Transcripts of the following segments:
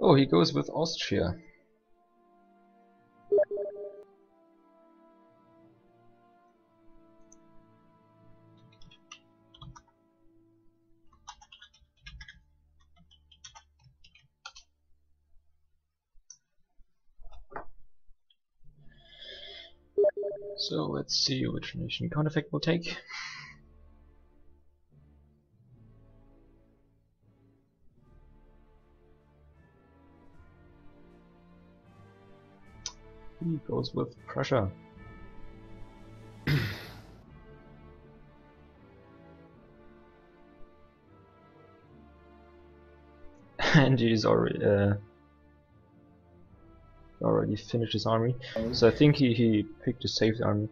Oh, he goes with Austria. So let's see which nation Counterfact will take. He goes with Prussia. and he's already uh, already finished his army. So I think he, he picked a saved army.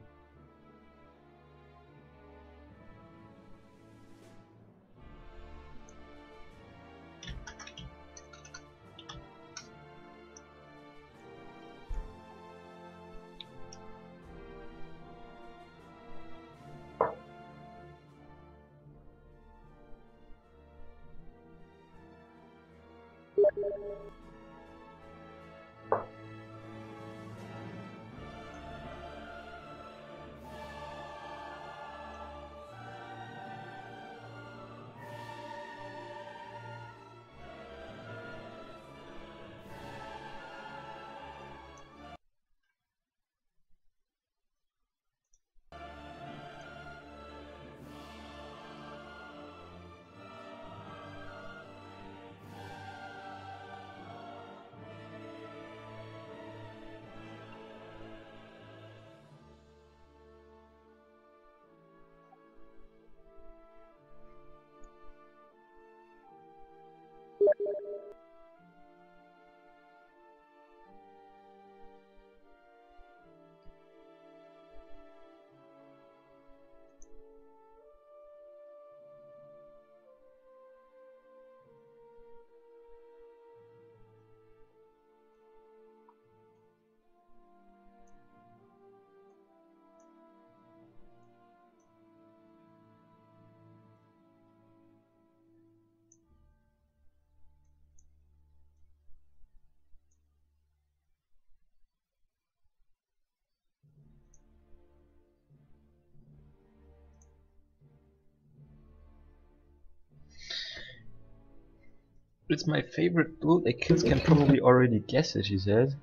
It's my favorite build. The kids can probably already guess it, he said.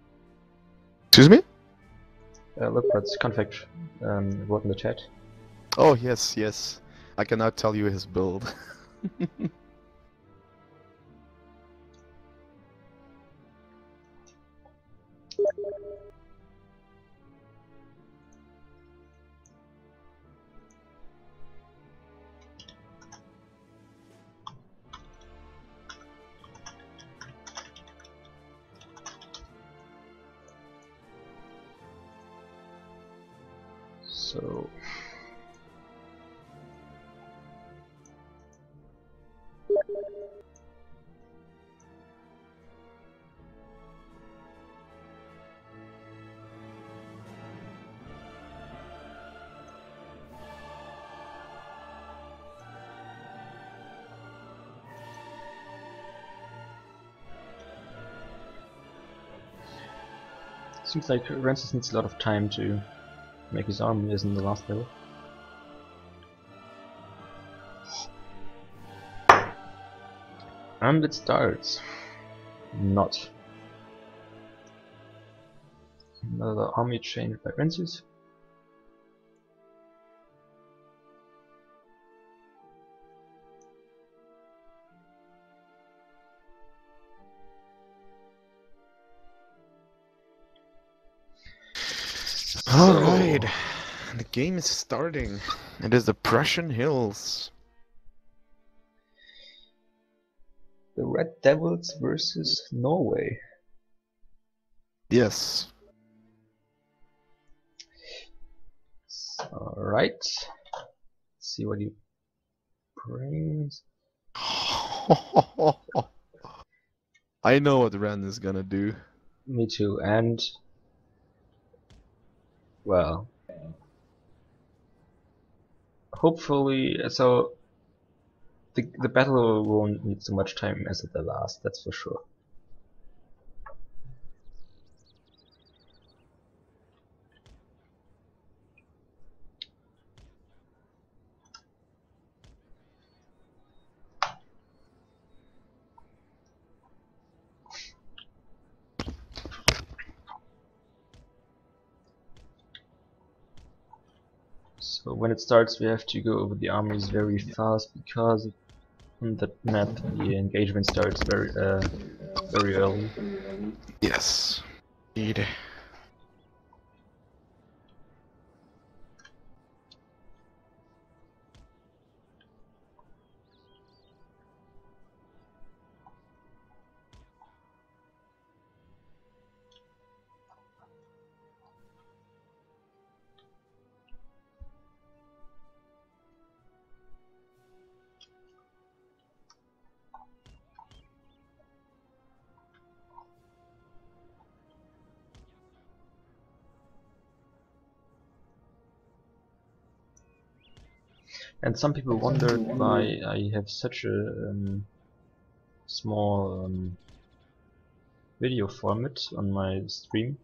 Excuse me? Uh, look that's confect um, wrote in the chat. Oh, yes, yes. I cannot tell you his build. So Seems like Rancis needs a lot of time to make his army as in the last level. And it starts. Not. Another army change by Rancis. Game is starting. It is the Prussian Hills. The Red Devils versus Norway. Yes. Alright. See what he brings. I know what Ren is gonna do. Me too, and well hopefully so the the battle won't need so much time as at the last, that's for sure. So when it starts we have to go over the armies very fast because on that map the engagement starts very uh, very early. Yes. Indeed. And some people wondered why I have such a um, small um, video format on my stream.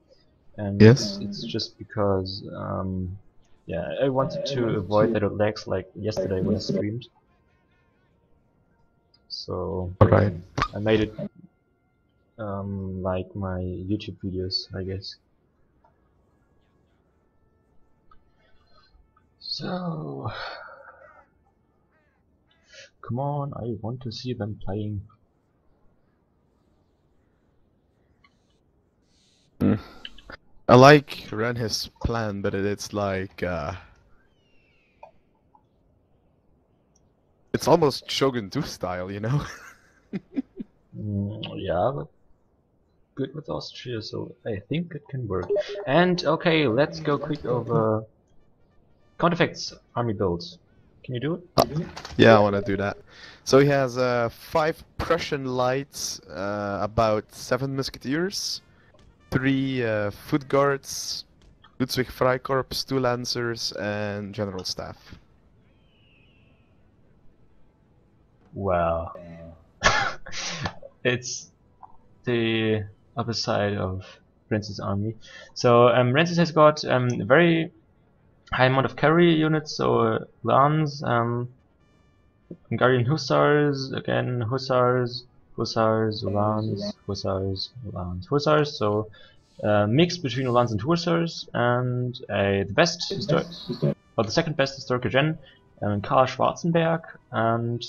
And Yes. it's just because um, yeah, I wanted to avoid that it lags like yesterday when I streamed. So. I made it um, like my YouTube videos, I guess. So, come on, I want to see them playing. I like ran his plan, but it's like uh It's almost Shogun 2 style, you know? Mm, yeah, but good with Austria, so I think it can work. And okay, let's go quick over Counterfacts army builds. Can you do it? yeah, I wanna do that. So he has uh five Prussian lights, uh about seven musketeers, three uh, foot guards, Lützow Freikorps, two lancers, and general staff. Wow. it's the other side of Renzi's army. So um, Renzi has got um, very high amount of carry units, so uh, Lance, um, Hungarian Hussars, again Hussars, Hussars, Uhlans, Hussars, Uhlans, Hussars, so uh, mix between Uhlans and Hussars, and uh, the best, histor- or the second best historical gen, um, Karl Schwarzenberg, and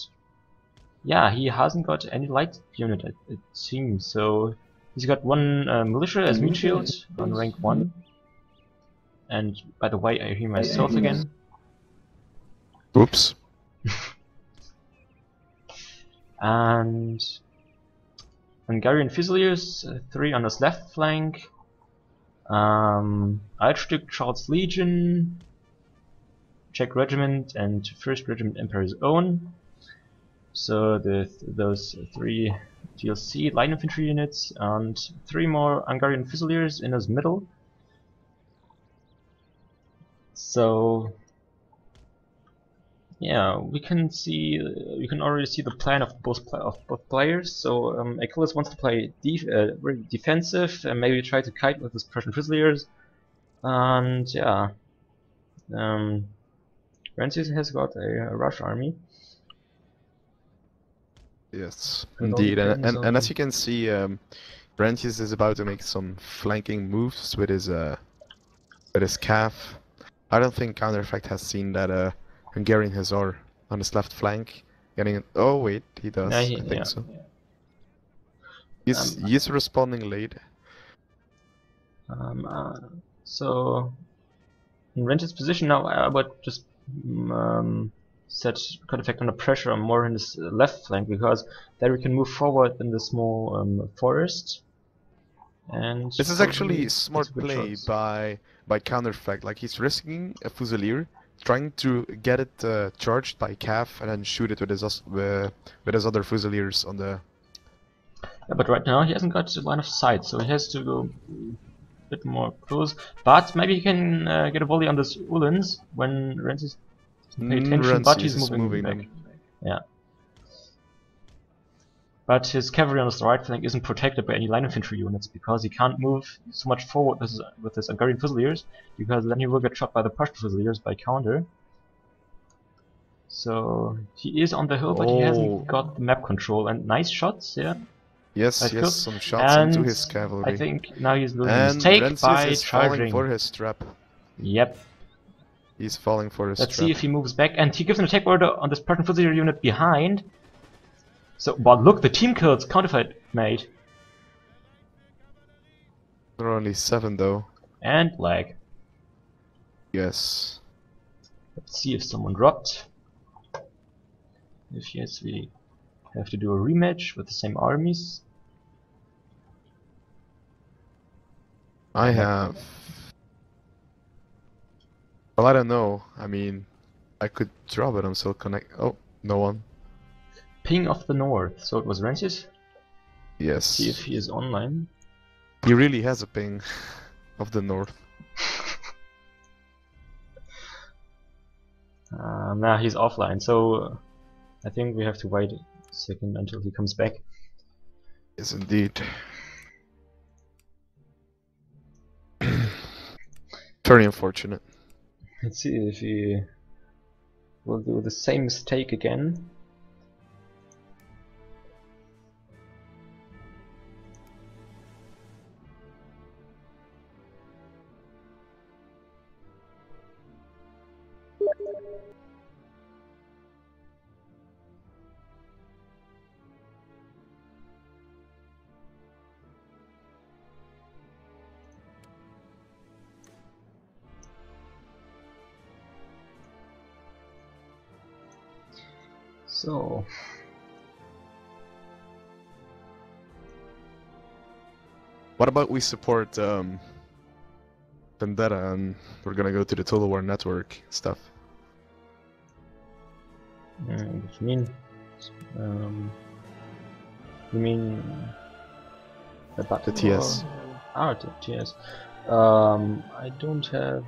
yeah, he hasn't got any light unit, it, it seems. So he's got one uh, militia as meat shield on rank 1. And by the way, I hear myself again. Oops. And Hungarian Fusiliers, uh, 3 on his left flank. Um, Archduke Charles Legion, Czech Regiment, and 1st Regiment Emperor's Own. So the those three DLC line infantry units and three more Hungarian Fusiliers in his middle. So yeah, we can see you can already see the plan of both pla of both players. So um, Achilles wants to play def uh, very defensive and maybe try to kite with his Prussian Fusiliers, and yeah, um, has got a, a Rush army. Yes, all indeed. And, and, and as you can see, um, is about to make some flanking moves with his uh, with his calf. I don't think Counterfact has seen that uh, Hungarian Hussar on his left flank getting. Oh wait, he does. Yeah, he- I think yeah. so. He's Um, he's responding late. Um, uh, so in Rented position now, I would just mm, um, set Counterfact under pressure more in this uh, left flank because there we can move forward in the small um, forest. And This is actually smart play shots. by by Counterfact. Like he's risking a Fusilier, trying to get it uh, charged by calf, and then shoot it with his uh, with his other Fusiliers on the Yeah, but right now he hasn't got the line of sight, so he has to go a bit more close. But maybe he can uh, get a volley on this Uhlans when Rensis doesn't pay Mm, attention, but he's is moving, moving back. them. Yeah. But his cavalry on his right flank isn't protected by any line infantry units because he can't move so much forward with his, with his Hungarian Fusiliers because then he will get shot by the Prussian Fusiliers by counter. So he is on the hill, but he Oh. hasn't got the map control and nice shots, yeah. Yes, yes, some shots into his cavalry. I think now he's doing a and Rensis by is falling charging. for his trap. Yep. He's falling for his Let's trap. see if he moves back, and he gives an attack order on this Spartan Foot unit behind. So, but look, the team kills Counterfact made. There are only seven though. And lag. Yes. Let's see if someone dropped. If yes, we have to do a rematch with the same armies. I have. Well, I don't know. I mean, I could draw, but I'm still connect. Oh, no one. Ping of the North. So it was Rensis. Yes. See if he is online. He really has a ping of the north. Uh, nah, he's offline. So uh, I think we have to wait a second until he comes back. Yes, indeed. Very unfortunate. Let's see if he will do the same mistake again. What about we support um, Vendetta and we're gonna go to the Total War Network stuff? Uh, what you mean? Um, you mean the button? TS. Ah, the TS. Um, I don't have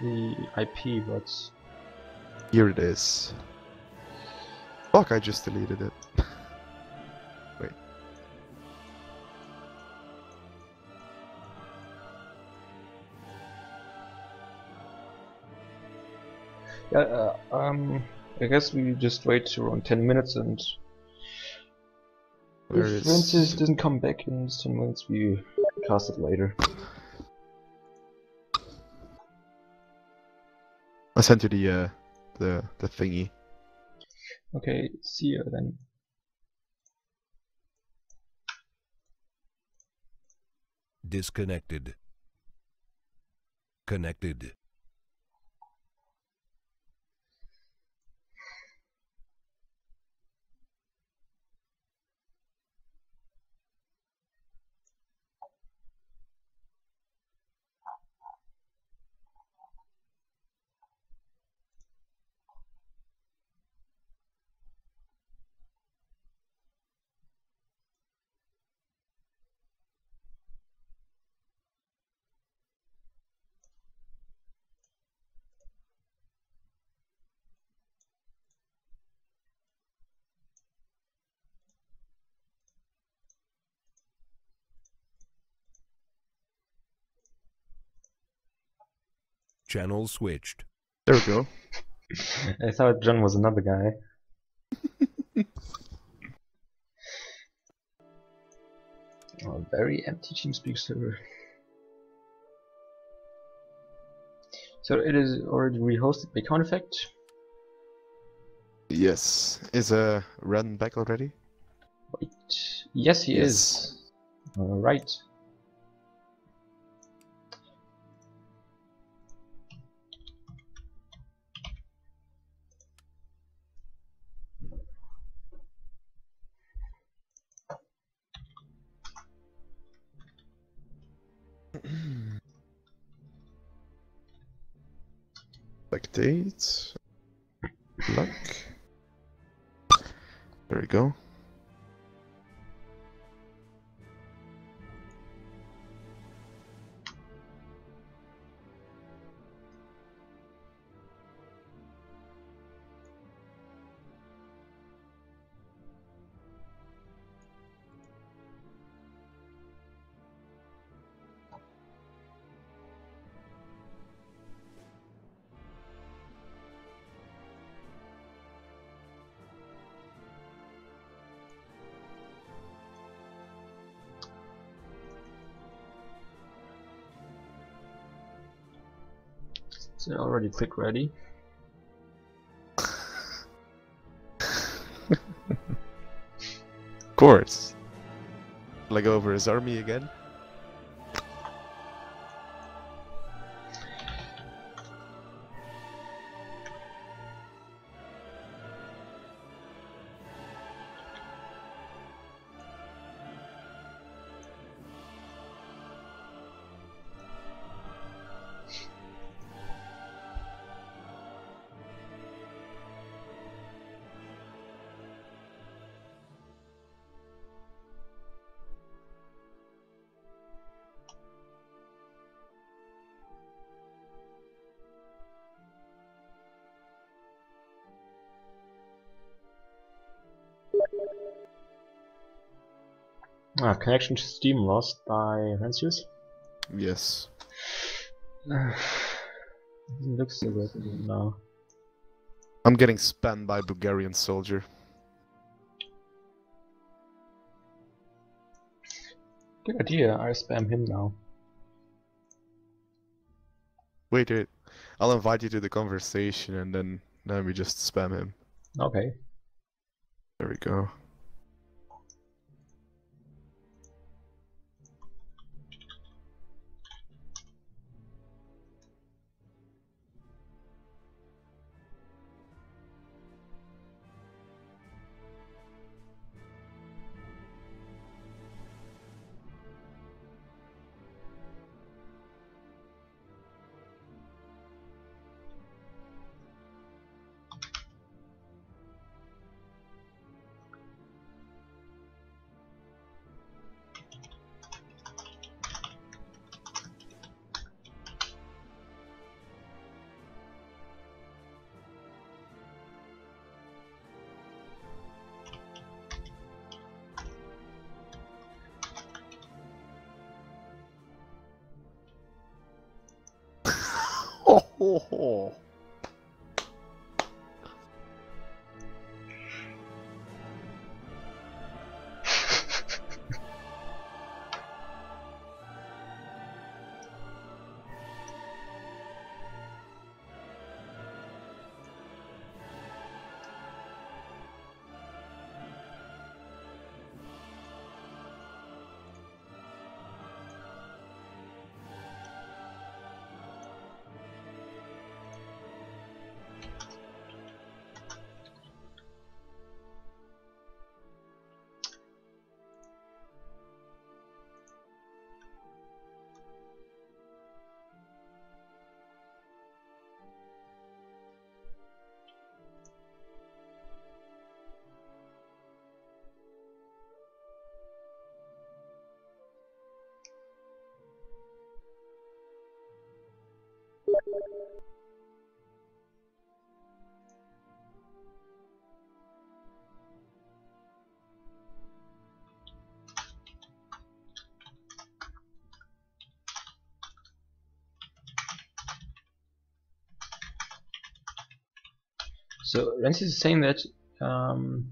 the IP, but Here it is. Fuck, I just deleted it. yeah. Uh, um, I guess we just wait around ten minutes, and Where if is- Francis doesn't come back in ten minutes, we cast it later. I sent you the uh, the the thingy. Okay, see you then. Disconnected. Connected. Channel switched. There we go. I thought John was another guy. oh, very empty TeamSpeak server. So it is already rehosted by Counterfact. Yes. Is uh Ren back already? Wait, yes he Yes. is. Alright. Spectate. Luck. There we go. Already click ready? Of course. Like over his army again. Ah, connection to Steam lost by Rancius. Yes. Doesn't look so good now. I'm getting spammed by Bulgarian soldier. Good idea, I spam him now. Wait, wait. I'll invite you to the conversation and then then we just spam him. Okay. There we go. Oh, ho, ho. So Rancius is saying that um,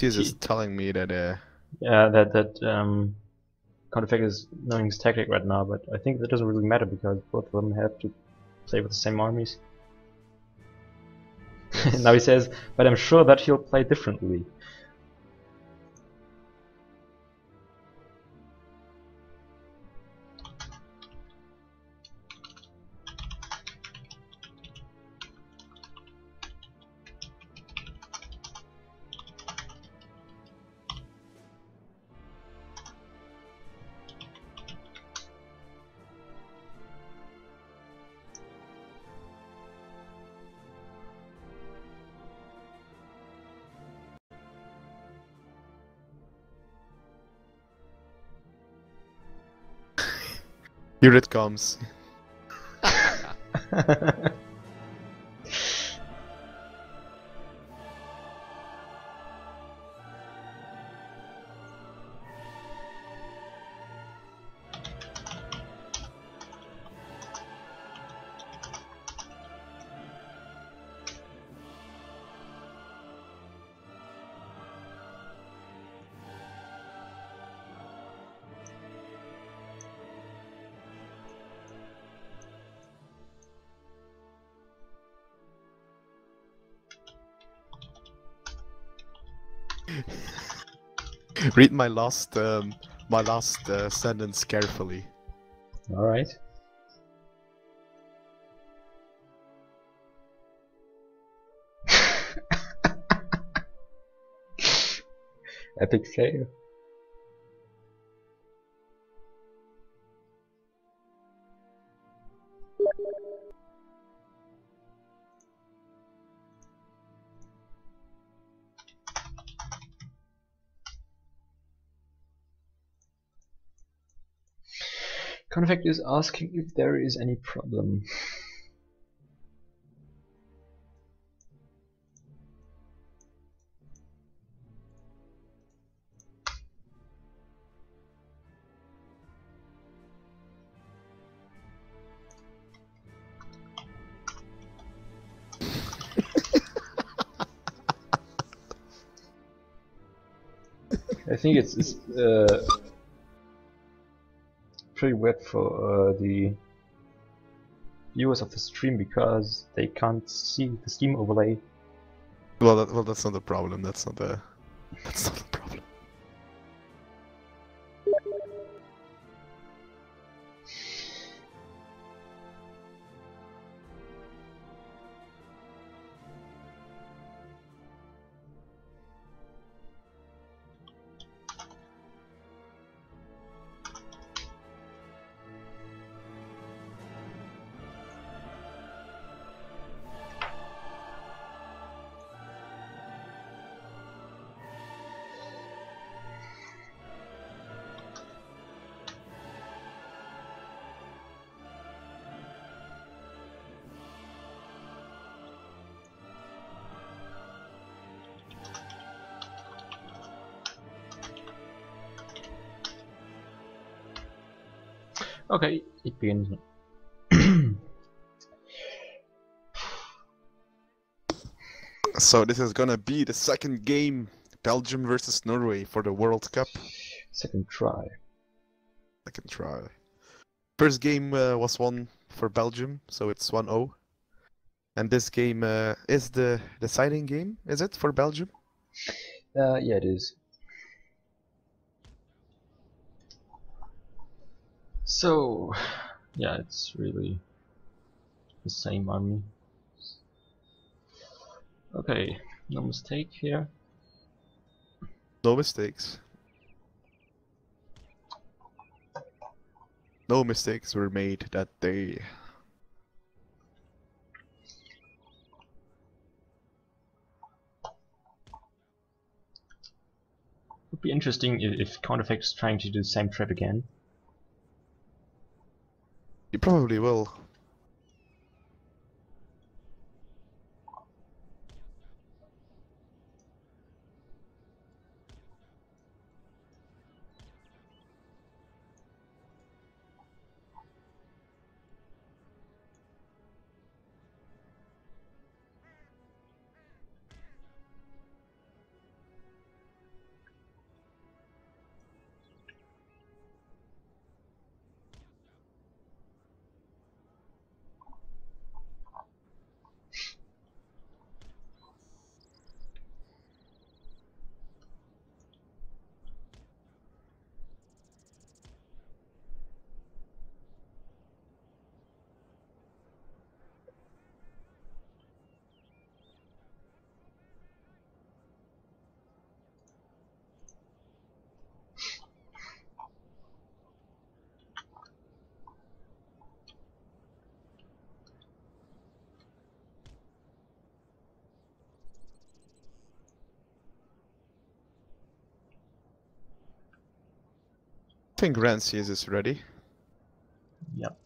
is telling me that uh yeah that that um, Counterfact is knowing his tactic right now, but I think that doesn't really matter because both of them have to play with the same armies. now he says, but I'm sure that he'll play differently. Here it comes. Read my last um, my last uh, sentence carefully. Alright. Epic fail. Confect is asking if there is any problem. I think it's, it's uh, pretty weird for uh, the viewers of the stream because they can't see the Steam overlay. Well, that, well, that's not a problem. That's not a that's not a Okay, it begins now. So this is gonna be the second game, Belgium versus Norway for the World Cup. Second try. Second try. First game uh, was won for Belgium, so it's 1-0. And this game uh, is the deciding game, is it, for Belgium? Uh, yeah, it is. So, yeah, it's really the same army. Okay, no mistake here. No mistakes. No mistakes were made that day. Would be interesting if, if Counterfact's trying to do the same trap again. You probably will. I think Rancius is ready. Yep.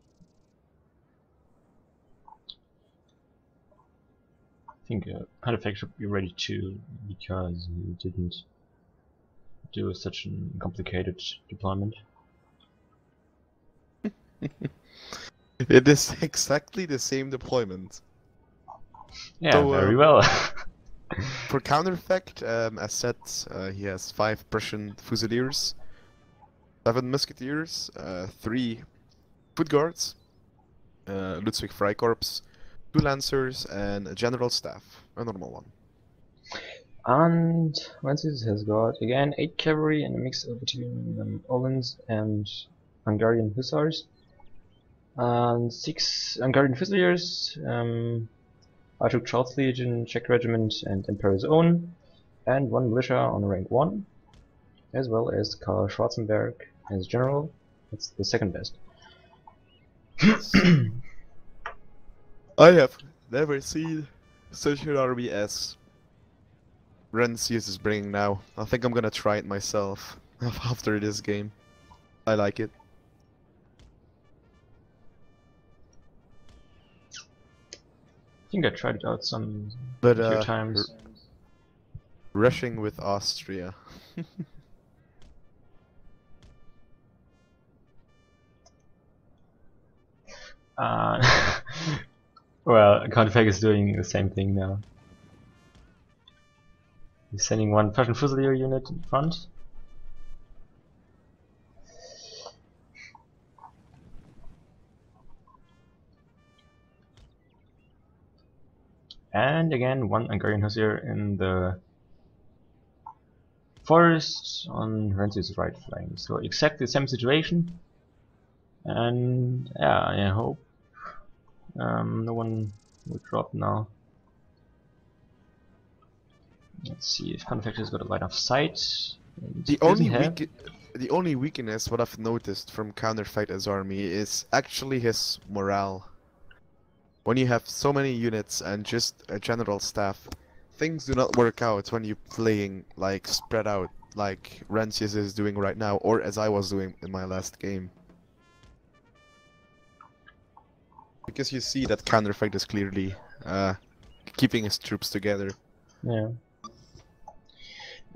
I think uh, Counterfact should be ready too, because he didn't do such a complicated deployment. It is exactly the same deployment. Yeah, So, very uh, well. For counterfact, um, as said, uh, he has five Prussian Fusiliers, seven Musketeers, uh, three Foot Guards, uh, Lützow Freikorps, two Lancers, and a General Staff, a normal one. And Wences has got again 8 cavalry and a mix of between um, Uhlans and Hungarian hussars. And 6 Hungarian fusiliers, um, Archduke Charles Legion, Czech Regiment and Emperor's Own, and 1 militia on rank 1, as well as Karl Schwarzenberg as general, that's the second best. I have never seen such an army as Rencius is bringing now. I think I'm gonna try it myself after this game. I like it. I think I tried it out some But few uh, times. rushing with Austria. Uh, well, Counterfact is doing the same thing now. He's sending one Prussian Fusilier unit in front. And again, one Hungarian Hussar in the forest on Rencius' right flank. So exactly the same situation. And yeah, I hope um, no one will drop now. Let's see if Counterfactor's got a line of sight. The only have- the only weakness what I've noticed from Counterfact's army is actually his morale. When you have so many units and just a general staff, things do not work out when you're playing like spread out, like Rencius is doing right now, or as I was doing in my last game. Because you see that Counterfact is clearly uh, keeping his troops together. Yeah.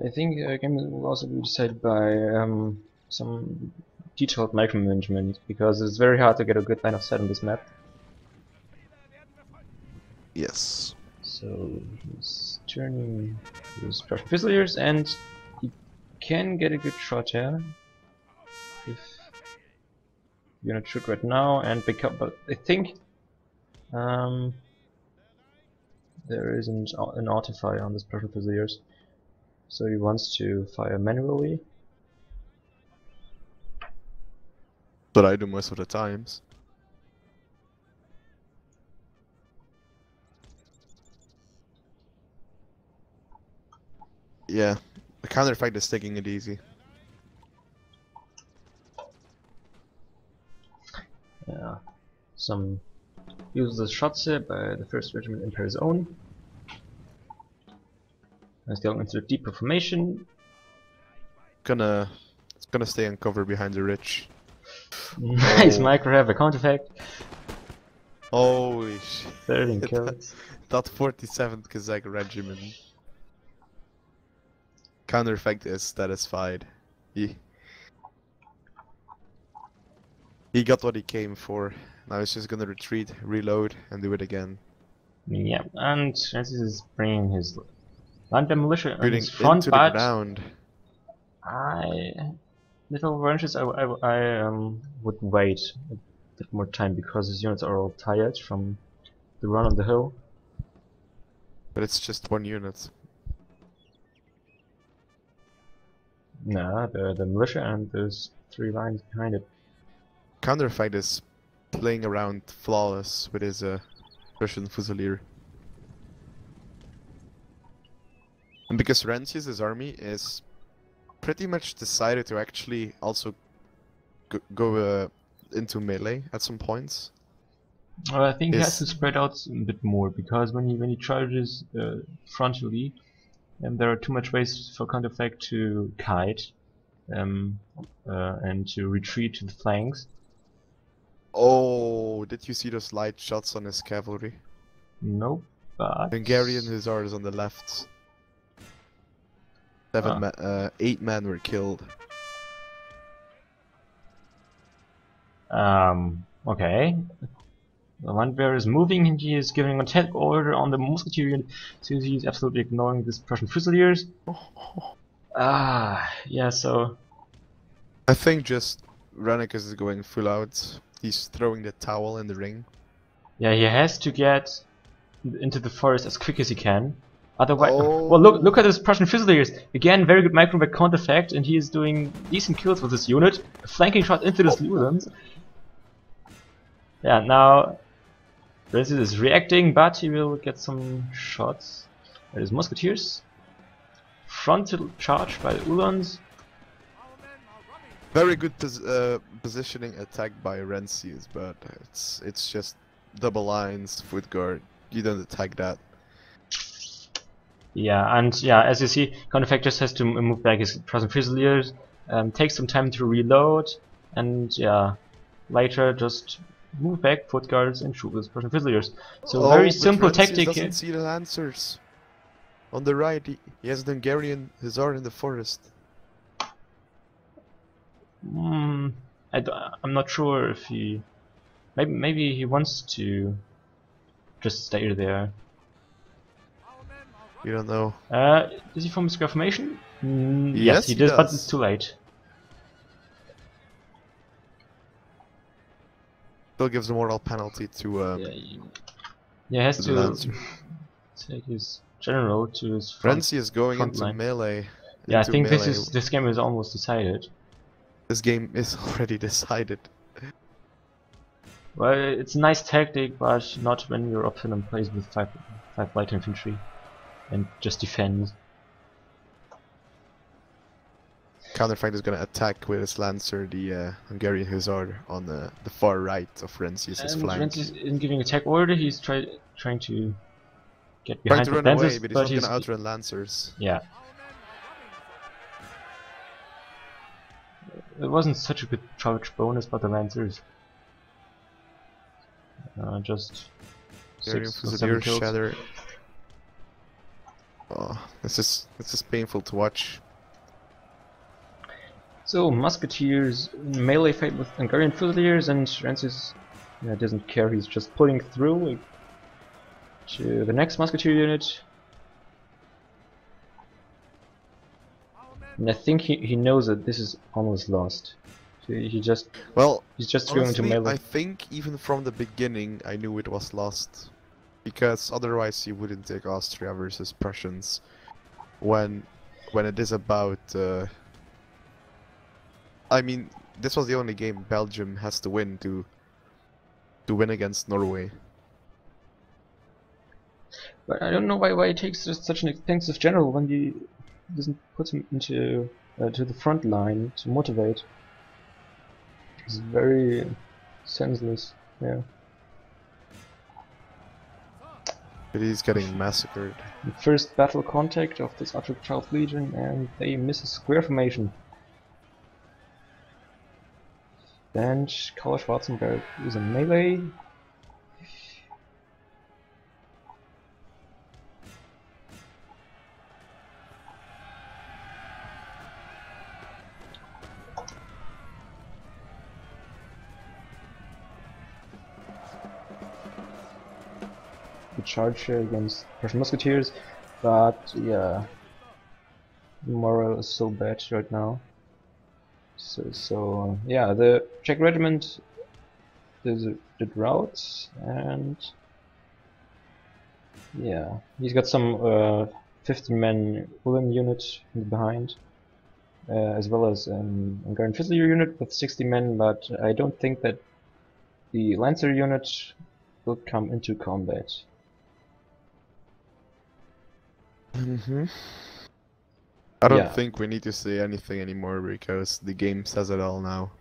I think uh, game will also be decided by um, some detailed micromanagement because it's very hard to get a good line of sight on this map. Yes. So he's turning his Prussian Fusiliers and he can get a good shot here not shoot right now and pick up. But I think um, there isn't an auto fire on this Prussian Fusiliers, so he wants to fire manually. But I do most of the times. Yeah, the Counterfact is taking it easy. Yeah, some useless shots here by the first regiment Emperor's Own. Go into a deeper formation. Gonna, it's gonna stay in cover behind the ridge. Nice Oh. micro have a counter effect. Holy shit! 13 kills. That 47th Kazakh regiment. Counterfact is satisfied. He he got what he came for. Now he's just gonna retreat, reload, and do it again. Yeah, and Francis is bringing his Landwehr militia on his front, into the but ground. I little ranches I, I, I um would wait a bit more time because his units are all tired from the run on the hill. But it's just one unit. Nah, the the militia and those three lines behind it. Counterfact is playing around flawless with his uh, Prussian Fusilier. And because Rencius' army is pretty much decided to actually also go, go uh, into melee at some points. Well, I think he has to spread out a bit more because when he when he charges uh, frontally, and there are too much ways for Counterfact to kite, um, uh, and to retreat to the flanks. Oh, did you see those light shots on his cavalry? Nope. But Hungarian hussars on the left. Seven, Ah. ma- uh, eight men were killed. Um. Okay. The Landwehr is moving and he is giving a attack order on the musketeer unit, so he is absolutely ignoring this Prussian Fusiliers. Ah, yeah. So I think just Rennicus is going full out. He's throwing the towel in the ring. yeah, he has to get into the forest as quick as he can. Otherwise, Oh. well, look look at this Prussian Fusiliers. Again, very good micro microwave Counterfact, and he is doing decent kills with this unit. A flanking shot into the Lutherans. Yeah, now this is reacting, but he will get some shots. There is Musketeers. Frontal charge by the Uhlans. Very good pos uh, positioning attack by Rencius, but it's it's just double lines, foot guard. You don't attack that. Yeah, and yeah, as you see, Counterfact just has to move back his Prussian Fusiliers, um, takes some time to reload, and yeah, later just move back foot guards and shoot with Prussian Fusiliers. So Oh, very simple tactic doesn't see the lancers. On the right, he, he has the Hungarian Hussar in the forest. Mm, I d- I'm not sure if he, maybe maybe he wants to just stay there. You don't know. Uh, is he from square formation? Mm, yes, Yes, he he did, but it's too late. Still gives a moral penalty to um, Yeah, he, yeah, he has to to take his general to his front. Renzi is going into line. melee. Yeah, I into think this is this game is almost decided. This game is already decided. Well, it's a nice tactic, but not when your opponent plays with five five light infantry and just defends. Counterfact is gonna attack with his lancer the uh, Hungarian Hussar on the, the far right of Rencius' And flank. Renz isn't giving attack order. He's try trying to get Trying behind to the run away, Lancers, but he's but not he's gonna outrun lancers. yeah. It wasn't such a good charge bonus, but the Lancers uh, just six or seven kills. shatter. Oh, this is this is painful to watch. So Musketeers melee fight with Hungarian Fusiliers and Francis yeah, doesn't care, he's just pulling through to the next Musketeer unit. And I think he, he knows that this is almost lost. So he just Well, he's just going to honestly, melee. I think even from the beginning I knew it was lost, because otherwise he wouldn't take Austria versus Prussians, when when it is about. Uh, I mean, this was the only game Belgium has to win to to win against Norway. But I don't know why why he takes such an expensive general when he doesn't put him into uh, to the front line to motivate. It's very senseless. Yeah. But he's getting massacred. The first battle contact of this Archduke Charles Legion and they miss a square formation. Then Karl Schwarzenberg is a melee. Charge against Prussian Musketeers, but yeah, morale is so bad right now. So, so yeah, the Czech regiment is did routes and yeah, he's got some uh, 50 men Uhlan unit behind, uh, as well as um, Hungarian unit with 60 men, but I don't think that the Lancer unit will come into combat. Mm-hmm. I don't Yeah. think we need to say anything anymore because the game says it all now.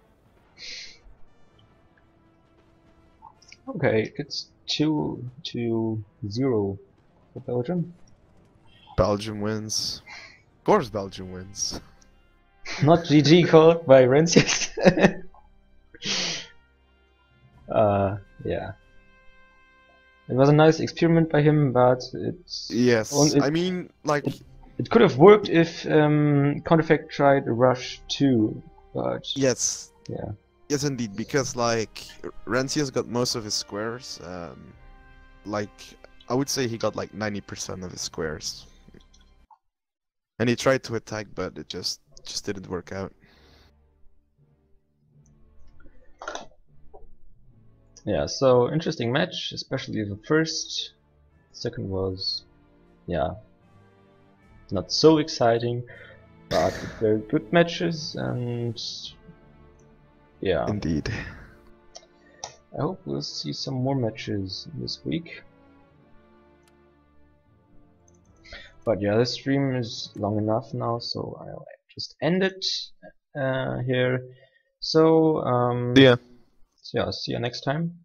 Okay, it's two to zero for Belgium. Belgium wins. Of course, Belgium wins. Not GG called by Rencius. uh, yeah. It was a nice experiment by him, but it's Yes, it- I mean, like, it could have worked if um, Counterfact tried Rush 2, but yes, yeah. yes, indeed, because like Rencius got most of his squares. Um, like, I would say he got like ninety percent of his squares, and he tried to attack, but it just just didn't work out. Yeah, so interesting match, especially the first. Second was, yeah, not so exciting, but they're good matches and yeah. Indeed. I hope we'll see some more matches this week. But yeah, this stream is long enough now, so I'll just end it uh, here. So, um, Yeah. So yeah, see you next time.